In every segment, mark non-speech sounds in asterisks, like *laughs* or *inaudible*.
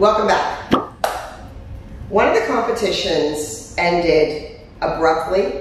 Welcome back. One of the competitions ended abruptly.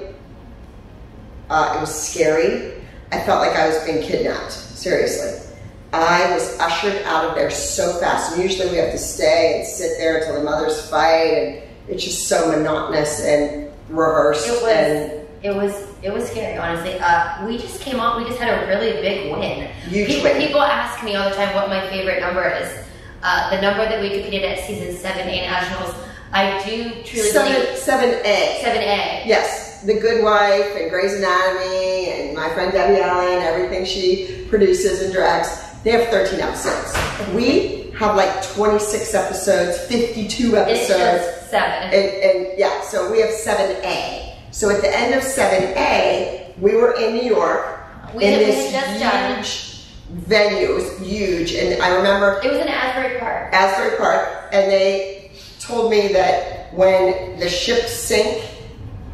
Uh, it was scary. I felt like I was being kidnapped, seriously. I was ushered out of there so fast. And usually we have to stay and sit there until the mothers fight, and it's just so monotonous and rehearsed. It was. and It was it was scary, honestly. Uh, we just came out. We just had a really big win. Huge people, win. people ask me all the time what my favorite number is. Uh, the number that we competed at season seven A nationals. I do truly seven, believe seven A. seven A. Yes, The Good Wife and Grey's Anatomy and my friend Debbie Allen, everything she produces and directs. They have 13 episodes. We have like 26 episodes, 52 It's episodes. just seven. And, and yeah, so we have 7A. So at the end of 7A, we were in New York We in this just done- huge venue. It was huge. And I remember It was in Asbury Park. Asbury Park, and they told me that when the ships sink,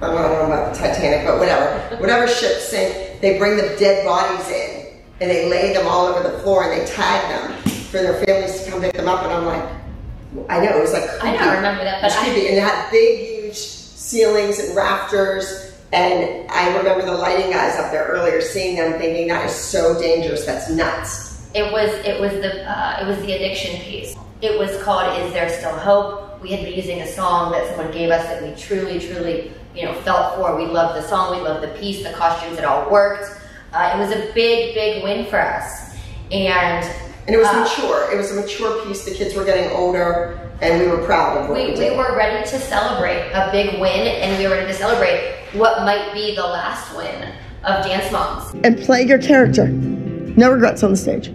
I don't know about the Titanic, but whatever, whatever ships sink, they bring the dead bodies in and they lay them all over the floor and they tag them for their families to come pick them up. And I'm like, I know it was like I don't creepy. remember that, It was but I- creepy, and it had big, huge ceilings and rafters. And I remember the lighting guys up there earlier, seeing them, thinking that is so dangerous. That's nuts. It was it was the uh, it was the addiction piece. It was called "Is There Still Hope." We had been using a song that someone gave us that we truly, truly, you know, felt for. We loved the song. We loved the piece. The costumes. It all worked. Uh, it was a big, big win for us. And And it was uh, mature. It was a mature piece. The kids were getting older, and we were proud of what we, we, did. we were ready to celebrate a big win, and we were ready to celebrate what might be the last win of Dance Moms. and play your character. No regrets on the stage.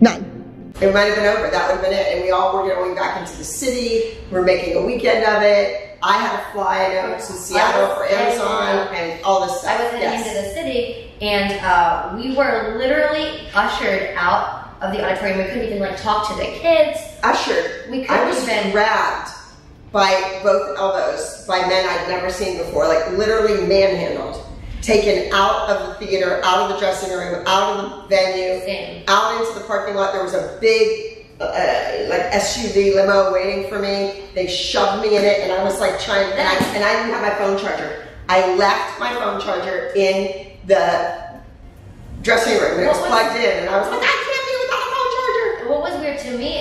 None. It might have been over. That would have been it. And we all were going back into the city. We're making a weekend of it. I had to fly out to Seattle for Amazon and all this stuff. I was heading Yes. into the city, and uh, we were literally ushered out of the auditorium. We couldn't even like talk to the kids. ushered. We I couldn't was even- grabbed by both elbows by men I'd never seen before, like literally manhandled, taken out of the theater, out of the dressing room, out of the venue, Same. out into the parking lot. There was a big uh, like SUV limo waiting for me. They shoved me in it, and I was like trying, and I and I didn't have my phone charger. I left my phone charger in the dressing room, and it was was- plugged in, and I was like, I can't be without a phone charger. What was weird to me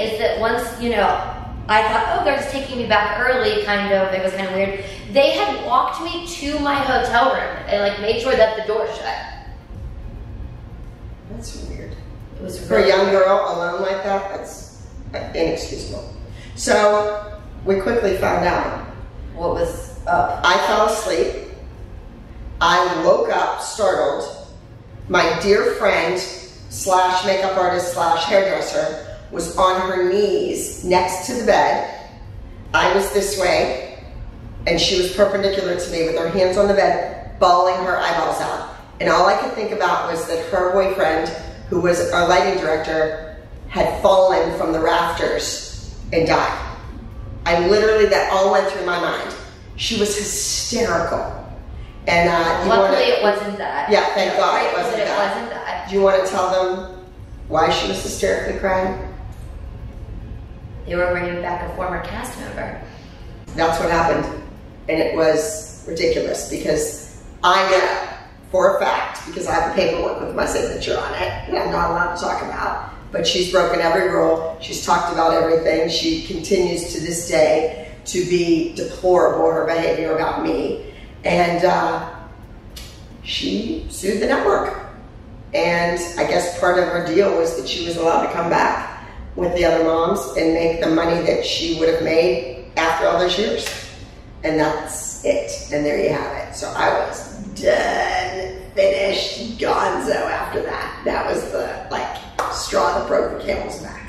you know, I thought, oh, they're just taking me back early, kind of. It was kind of weird. They had walked me to my hotel room and like made sure that the door shut. That's weird. It was For a young weird. girl alone like that, that's inexcusable. So we quickly found out. What was up? I fell asleep. I woke up startled. My dear friend slash makeup artist slash hairdresser was on her knees next to the bed. I was this way, and she was perpendicular to me with her hands on the bed, bawling her eyeballs out. And all I could think about was that her boyfriend, who was our lighting director, had fallen from the rafters and died. I literally, that all went through my mind. She was hysterical. And uh, Luckily, wanna, it wasn't that. Yeah, thank know, God it wasn't that that. It wasn't that. Do you want to tell them why she was hysterically crying? They were bringing back a former cast member. That's what happened. And it was ridiculous because I know for a fact, because I have the paperwork with my signature on it, and I'm not allowed to talk about, but she's broken every rule. She's talked about everything. She continues to this day to be deplorable, her behavior about me. And uh, she sued the network. And I guess part of her deal was that she was allowed to come back with the other moms and make the money that she would have made after all those years. And that's it. And there you have it. So I was done, finished, gonzo after that. That was the like straw that broke the camel's back.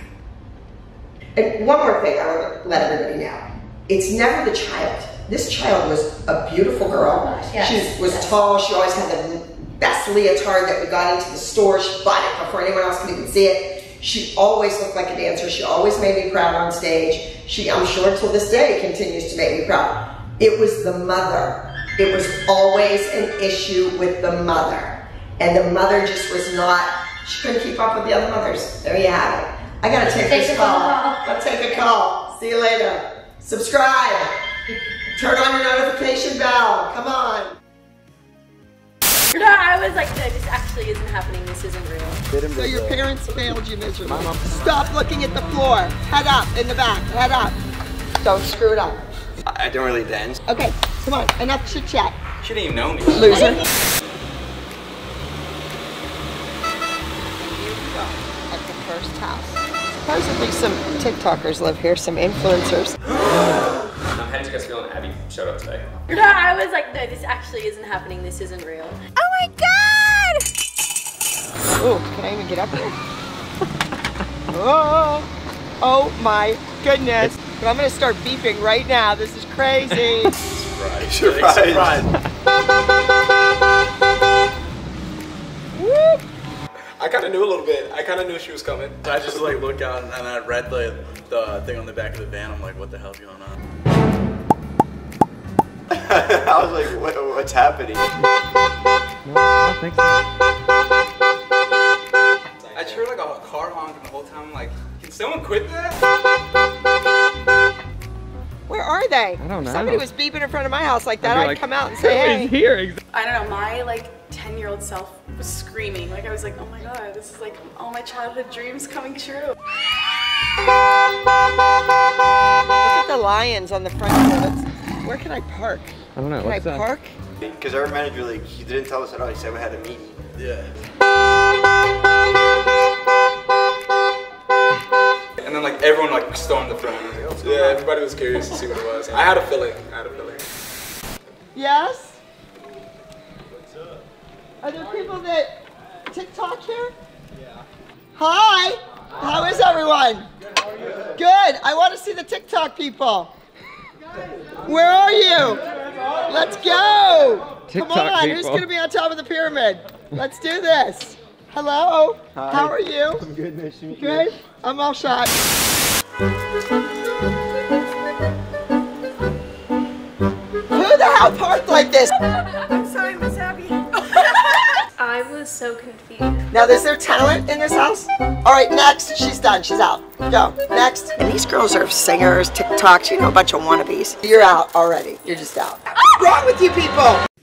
And one more thing I want to let everybody know. It's never the child. This child was a beautiful girl. Yes, she was yes. tall. She always had the best leotard that we got into the store. She bought it before anyone else could even see it. She always looked like a dancer. She always made me proud on stage. She, I'm sure, till this day, continues to make me proud. It was the mother. It was always an issue with the mother. And the mother just was not, she couldn't keep up with the other mothers. There you have it. I gotta take, Take this a call. phone call. I'll take a call. See you later. Subscribe. Turn on your notification bell. Come on. *laughs* No, I was like, no, this actually isn't happening. This isn't real. So your parents failed you miserably. Stop looking at the floor. Head up in the back. Head up. Don't screw it up. I don't really dance. Okay, come on. Enough chit chat. She didn't even know me. Loser. At the first house. Supposedly some TikTokers live here, some influencers. *gasps* *gasps* *gasps* How did you guys feel when Abby showed up today? No, *laughs* I was like, no, this actually isn't happening. This isn't real. Oh my god! Ooh, can I even get up here? *laughs* oh, oh my goodness. But I'm gonna start beeping right now. This is crazy. *laughs* Surprise. Surprise. Whoop. I kind of knew a little bit. I kind of knew she was coming. I just like look out and I read the the thing on the back of the van. I'm like, what the hell's going on? *laughs* I was like, what, what's happening? I just heard like a car honking the whole time. Like, can someone quit that? Where are they? I don't know. Somebody was beeping in front of my house like that. I'd I'd, like, come out and say, hey. here. ex- I don't know, my like 10 year old self was screaming. Like, I was like, oh my god, this is like all my childhood dreams coming true. Look at the lions on the front door. Let's- where can I park? I don't know. Can I What's that? park? Because our manager, like, he didn't tell us at all. He said we had a meeting. Yeah. And then like everyone like stormed the front. I was like, Yeah, on?" everybody was curious to see what it was. I had a feeling. I had a feeling. Yes? What's up? Are there people that TikTok here? Yeah. Hi. How is everyone? Good. I want to see the TikTok people. Where are you? Let's go. Come TikTok on. Who's going to be on top of the pyramid? Let's do this. Hello. How are you? I'm good, nice to meet Good. I'm all shot. Who the hell parked like this? I'm sorry, Miss Abby. *laughs* I was so confused. Now, is there talent in this house? All right, next. She's done. She's out. Go. Next. And these girls are singers, TikToks, you know, a bunch of wannabes. You're out already. You're just out. What's wrong with you people?